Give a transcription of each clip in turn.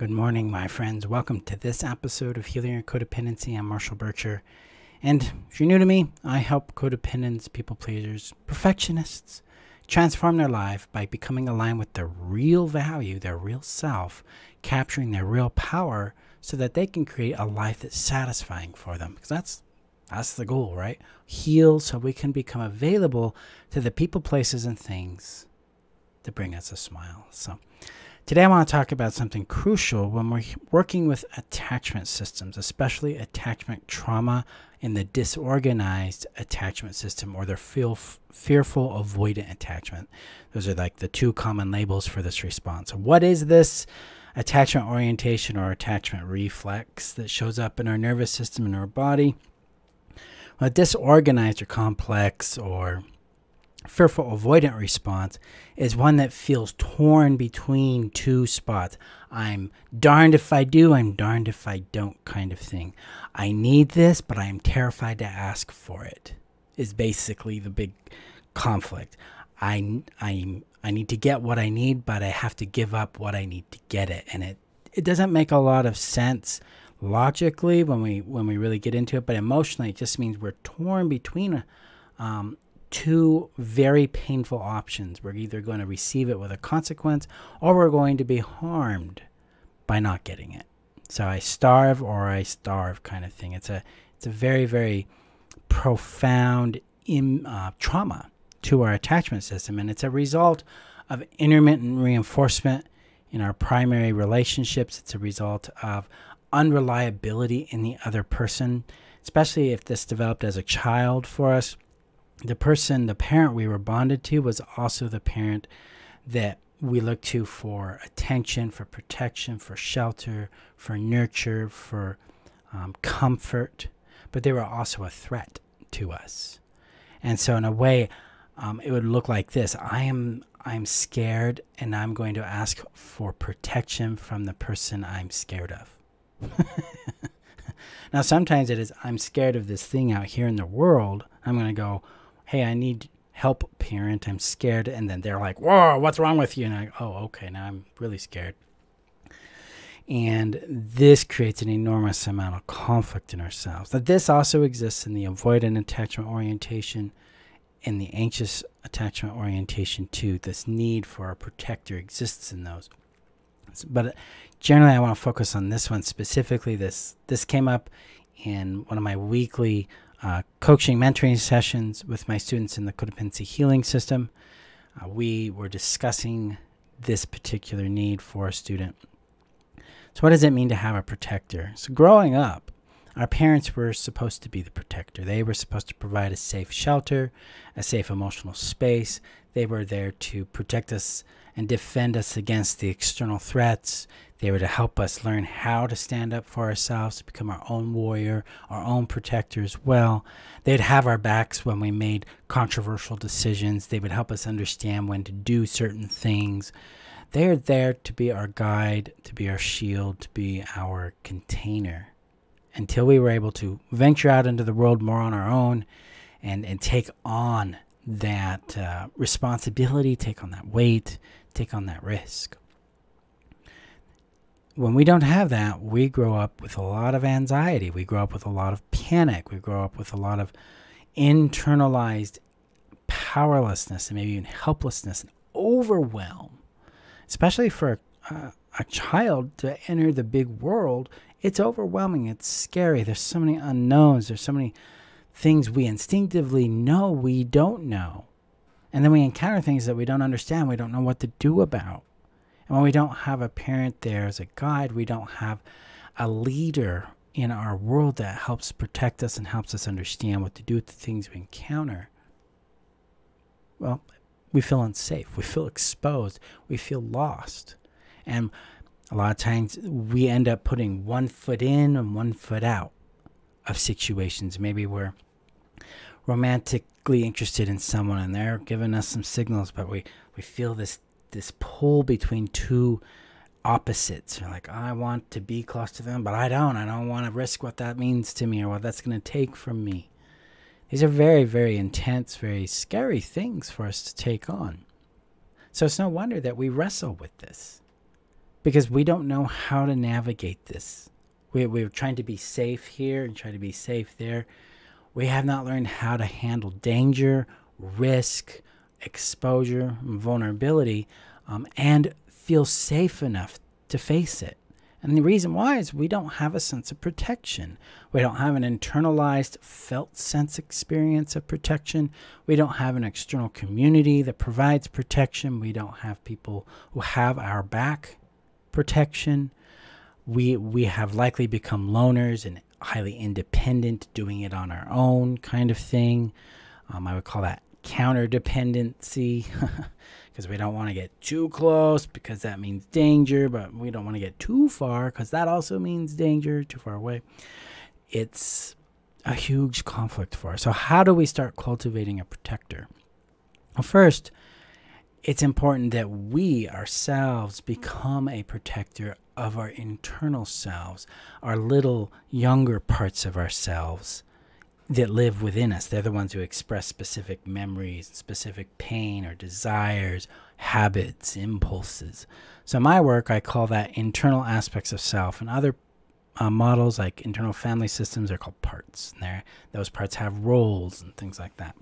Good morning, my friends. Welcome to this episode of Healing Your Codependency. I'm Marshall Burtcher. And if you're new to me, I help codependents, people pleasers, perfectionists transform their life by becoming aligned with their real value, their real self, capturing their real power so that they can create a life that's satisfying for them. Because that's that's the goal, right? Heal so we can become available to the people, places, and things that bring us a smile. So Today, I want to talk about something crucial when we're working with attachment systems, especially attachment trauma in the disorganized attachment system or the feel, fearful avoidant attachment. Those are like the two common labels for this response. What is this attachment orientation or attachment reflex that shows up in our nervous system in our body? Well, disorganized or complex or fearful avoidant response is one that feels torn between two spots. I'm darned if I do, I'm darned if I don't kind of thing. I need this, but I am terrified to ask for it. Is basically the big conflict. I I I need to get what I need, but I have to give up what I need to get it, and it it doesn't make a lot of sense logically when we when we really get into it, but emotionally it just means we're torn between um, two very painful options. We're either going to receive it with a consequence or we're going to be harmed by not getting it. So I starve or I starve kind of thing. It's a it's a very very profound Im, uh, trauma to our attachment system, and it's a result of intermittent reinforcement in our primary relationships. It's a result of unreliability in the other person, especially if this developed as a child for us the person, the parent we were bonded to, was also the parent that we looked to for attention, for protection, for shelter, for nurture, for um, comfort, but they were also a threat to us. And so, in a way, um, it would look like this: I am, I'm scared, and I'm going to ask for protection from the person I'm scared of. now, sometimes it is I'm scared of this thing out here in the world. I'm going to go, hey, I need help, parent. I'm scared. And then they're like, whoa, what's wrong with you? And I, oh, okay, now I'm really scared. And this creates an enormous amount of conflict in ourselves. That this also exists in the avoidant attachment orientation and the anxious attachment orientation too. This need for a protector exists in those. But uh, generally, I want to focus on this one specifically. This this came up in one of my weekly uh, coaching mentoring sessions with my students in the codependency healing system. Uh, we were discussing this particular need for a student. So, what does it mean to have a protector? So, growing up, our parents were supposed to be the protector. They were supposed to provide a safe shelter, a safe emotional space. They were there to protect us and defend us against the external threats. They were to help us learn how to stand up for ourselves, to become our own warrior, our own protector as well. They'd have our backs when we made controversial decisions. They would help us understand when to do certain things. They are there to be our guide, to be our shield, to be our container until we were able to venture out into the world more on our own and, and take on that uh, responsibility, take on that weight, take on that risk. When we don't have that, we grow up with a lot of anxiety. We grow up with a lot of panic. We grow up with a lot of internalized powerlessness and maybe even helplessness and overwhelm, especially for a, a child to enter the big world. It's overwhelming. It's scary. There's so many unknowns. There's so many things we instinctively know we don't know. And then we encounter things that we don't understand, we don't know what to do about. And when we don't have a parent there as a guide, we don't have a leader in our world that helps protect us and helps us understand what to do with the things we encounter, well, we feel unsafe. We feel exposed. We feel lost. And a lot of times we end up putting one foot in and one foot out of situations. Maybe we're romantically interested in someone and they're giving us some signals, but we, we feel this this pull between two opposites. You're like, I want to be close to them, but I don't. I don't want to risk what that means to me or what that's going to take from me. These are very, very intense, very scary things for us to take on. So it's no wonder that we wrestle with this. because we don't know how to navigate this. We, we're trying to be safe here and try to be safe there. We have not learned how to handle danger, risk, exposure, vulnerability, um, and feel safe enough to face it. And the reason why is we don't have a sense of protection. We don't have an internalized, felt sense experience of protection. We don't have an external community that provides protection. We don't have people who have our back protection. We, we have likely become loners and highly independent, doing it on our own kind of thing. Um, I would call that counter dependency because we don't want to get too close because that means danger, but we don't want to get too far because that also means danger, too far away. It's a huge conflict for us. So, how do we start cultivating a protector? Well, first, it's important that we ourselves become a protector of our internal selves, our little younger parts of ourselves that live within us. They're the ones who express specific memories, specific pain or desires, habits, impulses. So, in my work, I call that internal aspects of self. And other uh, models, like internal family systems, are called parts. And those parts have roles and things like that,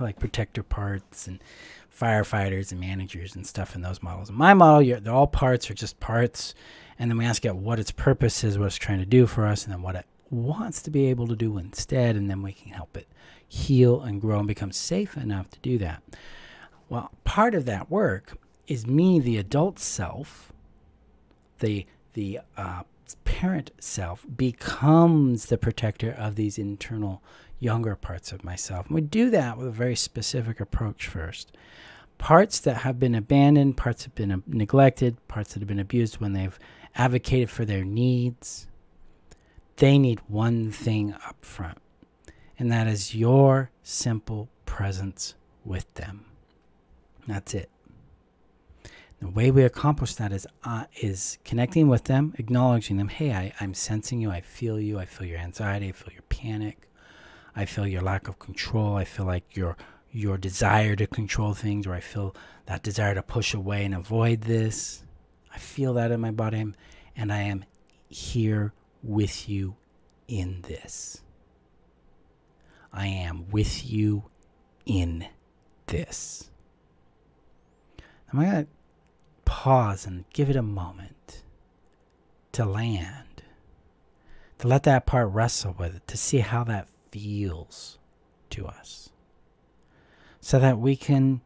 like protector parts and firefighters and managers and stuff in those models. In my model, they're all parts are just parts. And then we ask it what its purpose is, what it's trying to do for us, and then what it wants to be able to do instead, and then we can help it heal and grow and become safe enough to do that. Well, part of that work is me, the adult self, the the uh, parent self, becomes the protector of these internal younger parts of myself. And we do that with a very specific approach first. Parts that have been abandoned, parts that have been neglected, parts that have been abused when they've advocated for their needs, they need one thing up front, and that is your simple presence with them. That's it. The way we accomplish that is uh, is connecting with them, acknowledging them. Hey, I, I'm sensing you. I feel you. I feel your anxiety. I feel your panic. I feel your lack of control. I feel like your your desire to control things, or I feel that desire to push away and avoid this. I feel that in my body, and I am here with you in this. I am with you in this. I'm going to pause and give it a moment to land, to let that part wrestle with it, to see how that feels to us, so that we can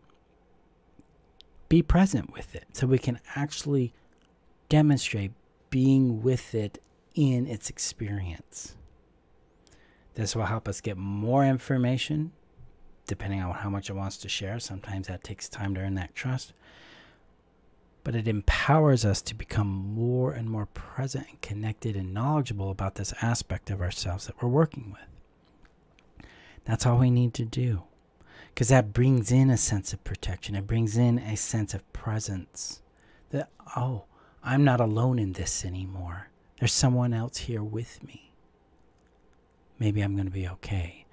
be present with it, so we can actually demonstrate being with it in its experience. This will help us get more information depending on how much it wants to share. Sometimes that takes time to earn that trust. But it empowers us to become more and more present and connected and knowledgeable about this aspect of ourselves that we're working with. That's all we need to do. Because that brings in a sense of protection, it brings in a sense of presence. That, oh, I'm not alone in this anymore. There's someone else here with me. Maybe I'm going to be okay.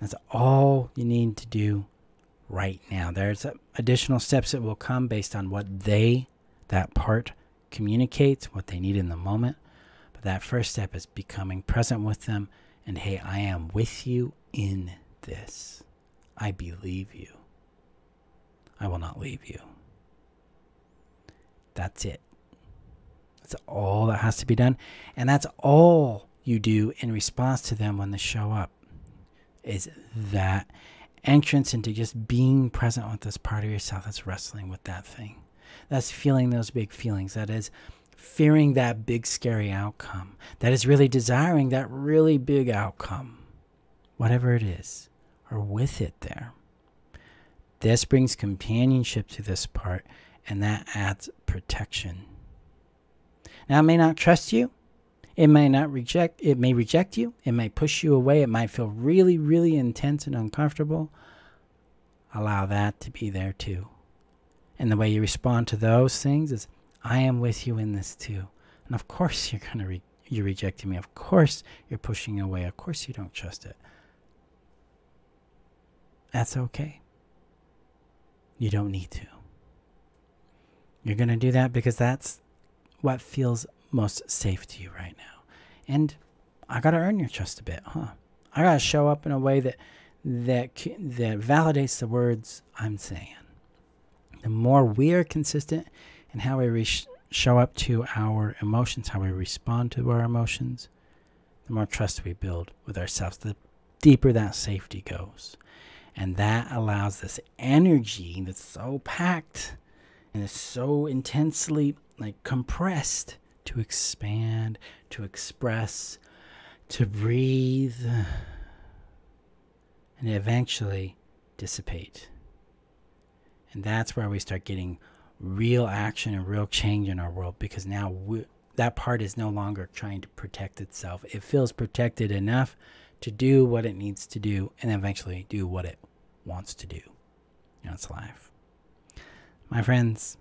That's all you need to do right now. There's additional steps that will come based on what they, that part, communicates, what they need in the moment. But that first step is becoming present with them and hey, I am with you in this. I believe you. I will not leave you. That's it. That's all that has to be done. And that's all you do in response to them when they show up is that entrance into just being present with this part of yourself that's wrestling with that thing. That's feeling those big feelings. That is fearing that big, scary outcome. That is really desiring that really big outcome, whatever it is, or with it there. This brings companionship to this part, and that adds protection now, it may not trust you. It may not reject, it may reject you. It may push you away. It might feel really, really intense and uncomfortable. Allow that to be there too. And the way you respond to those things is, I am with you in this too. And of course, you're going to re- you're rejecting me. Of course, you're pushing away. Of course, you don't trust it. That's okay. You don't need to. You're going to do that because that's what feels most safe to you right now. And I got to earn your trust a bit, huh? I got to show up in a way that that that validates the words I'm saying. The more we are consistent in how we show up to our emotions, how we respond to our emotions, the more trust we build with ourselves, the deeper that safety goes. And that allows this energy that's so packed and is so intensely like compressed to expand, to express, to breathe, and eventually dissipate. And that's where we start getting real action and real change in our world because now we, that part is no longer trying to protect itself. It feels protected enough to do what it needs to do and eventually do what it wants to do in its life. My friends,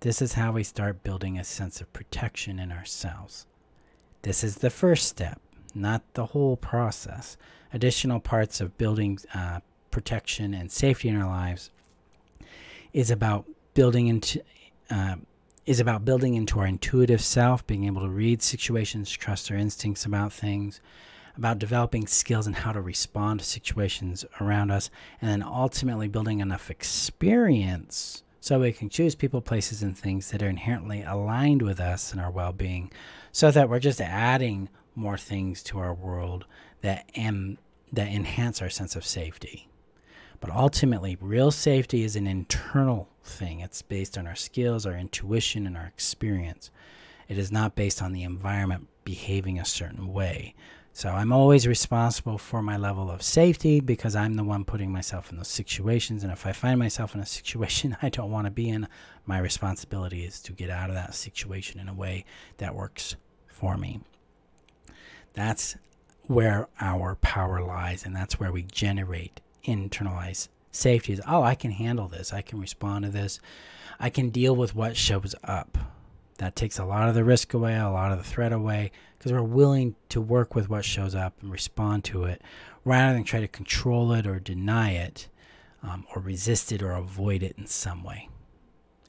this is how we start building a sense of protection in ourselves. This is the first step, not the whole process. Additional parts of building uh, protection and safety in our lives is about building into uh, is about building into our intuitive self, being able to read situations, trust our instincts about things, about developing skills and how to respond to situations around us, and then ultimately building enough experience so we can choose people, places, and things that are inherently aligned with us and our well being, so that we're just adding more things to our world that, em- that enhance our sense of safety. But ultimately, real safety is an internal thing. It's based on our skills, our intuition, and our experience. It is not based on the environment behaving a certain way. So I'm always responsible for my level of safety because I'm the one putting myself in those situations. And if I find myself in a situation I don't want to be in, my responsibility is to get out of that situation in a way that works for me. That's where our power lies, and that's where we generate internalized safety. Is oh, I can handle this. I can respond to this. I can deal with what shows up. That takes a lot of the risk away, a lot of the threat away, because we're willing to work with what shows up and respond to it rather than try to control it or deny it um, or resist it or avoid it in some way.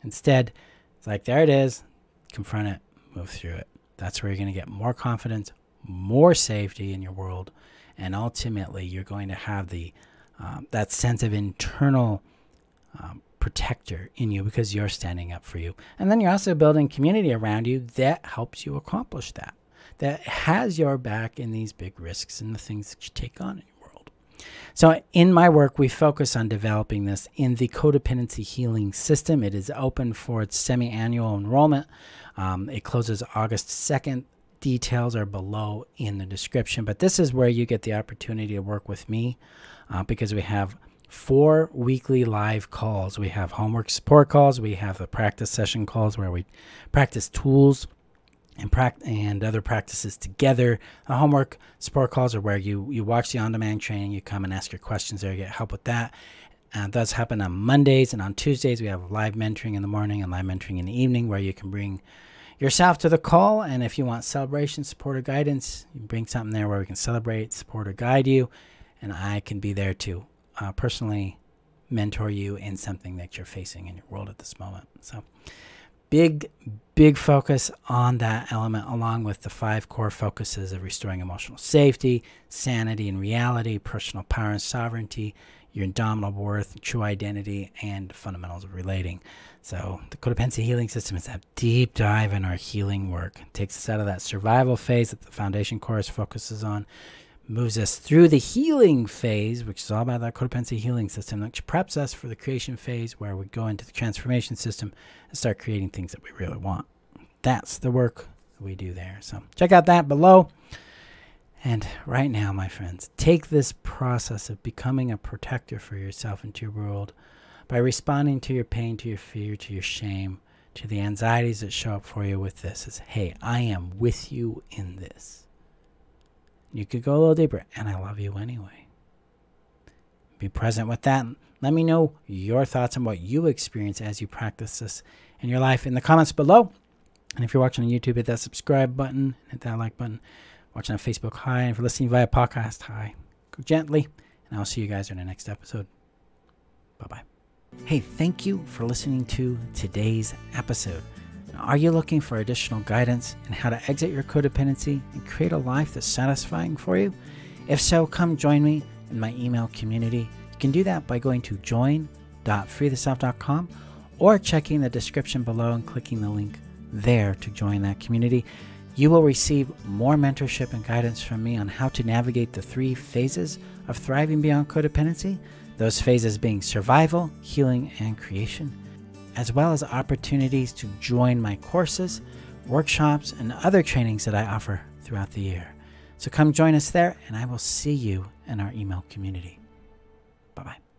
Instead, it's like, there it is, confront it, move through it. That's where you're going to get more confidence, more safety in your world, and ultimately you're going to have the um, that sense of internal um, protector in you because you're standing up for you. And then you're also building community around you that helps you accomplish that, that has your back in these big risks and the things that you take on in your world. So, in my work, we focus on developing this in the codependency healing system. It is open for its semi annual enrollment. Um, it closes August 2nd. Details are below in the description, but this is where you get the opportunity to work with me uh, because we have four weekly live calls. We have homework support calls, we have the practice session calls where we practice tools and pract- and other practices together. The homework support calls are where you you watch the on-demand training, you come and ask your questions there, you get help with that. Uh, and that's happen on Mondays and on Tuesdays we have live mentoring in the morning and live mentoring in the evening where you can bring yourself to the call and if you want celebration, support or guidance, you bring something there where we can celebrate, support or guide you and I can be there too uh, personally mentor you in something that you're facing in your world at this moment. So, big, big focus on that element, along with the five core focuses of restoring emotional safety, sanity and reality, personal power and sovereignty, your indomitable worth, true identity, and fundamentals of relating. So, the codependency healing system is a deep dive in our healing work. It takes us out of that survival phase that the foundation course focuses on moves us through the healing phase, which is all about that codependency healing system, which preps us for the creation phase where we go into the transformation system and start creating things that we really want. That's the work we do there. So check out that below. And right now, my friends, take this process of becoming a protector for yourself and to your world by responding to your pain, to your fear, to your shame, to the anxieties that show up for you with this is, hey, I am with you in this. You could go a little deeper, and I love you anyway. Be present with that. Let me know your thoughts on what you experience as you practice this in your life in the comments below. And if you're watching on YouTube, hit that subscribe button, hit that like button. Watching on Facebook, hi. And if you're listening via podcast, hi. Go gently, and I'll see you guys in the next episode. Bye bye. Hey, thank you for listening to today's episode. Are you looking for additional guidance in how to exit your codependency and create a life that's satisfying for you? If so, come join me in my email community. You can do that by going to join.freetheself.com or checking the description below and clicking the link there to join that community. You will receive more mentorship and guidance from me on how to navigate the three phases of thriving beyond codependency, those phases being survival, healing, and creation, as well as opportunities to join my courses, workshops, and other trainings that I offer throughout the year. So come join us there, and I will see you in our email community. Bye bye.